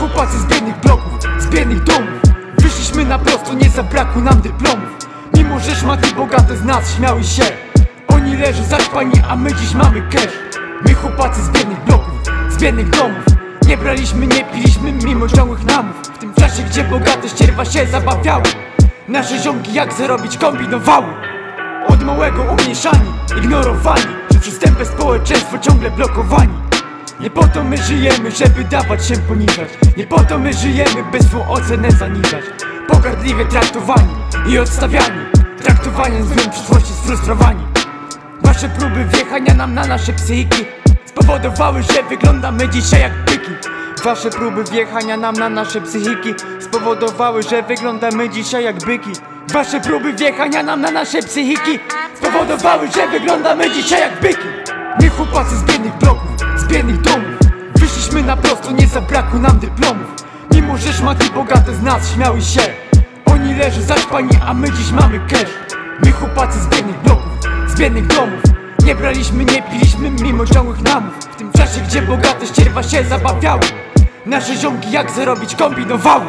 chłopacy z biednych bloków, z biednych domów. Wyszliśmy na prosto, nie zabrakło nam dyplomów. Mimo, że szmaty bogate z nas śmiały się. Oni leżą zaćpani, a my dziś mamy cash. My chłopacy z biednych bloków, z biednych domów. Nie braliśmy, nie piliśmy mimo ciągłych namów. W tym czasie, gdzie bogate ścierwa się zabawiały. Nasze ziomki jak zarobić kombinowały. Od małego umniejszani, ignorowani. Że przystępne społeczeństwo ciągle blokowani nie po to my żyjemy, żeby dawać się poniżać. Nie po to my żyjemy, by swą ocenę zaniżać. Pogardliwie traktowani i odstawiani Traktowaniem złym przyszłości sfrustrowani. Wasze próby wjechania nam na nasze psychiki Spowodowały, że wyglądamy dzisiaj jak byki. Wasze próby wjechania nam na nasze psychiki Spowodowały, że wyglądamy dzisiaj jak byki. Wasze próby wjechania nam na nasze psychiki Spowodowały, że wyglądamy dzisiaj jak byki. My chłopacy z biednych bloków, biednych domów. Wyszliśmy na prosto, nie zabrakło nam dyplomów. Mimo, że szmaty bogate z nas śmiały się. Oni leżą zaćpani, a my dziś mamy cash. My chłopacy z biednych bloków, z biednych domów. Nie braliśmy, nie piliśmy mimo ciągłych namów. W tym czasie, gdzie bogate ścierwa się zabawiały Nasze ziomki jak zarobić kombinowały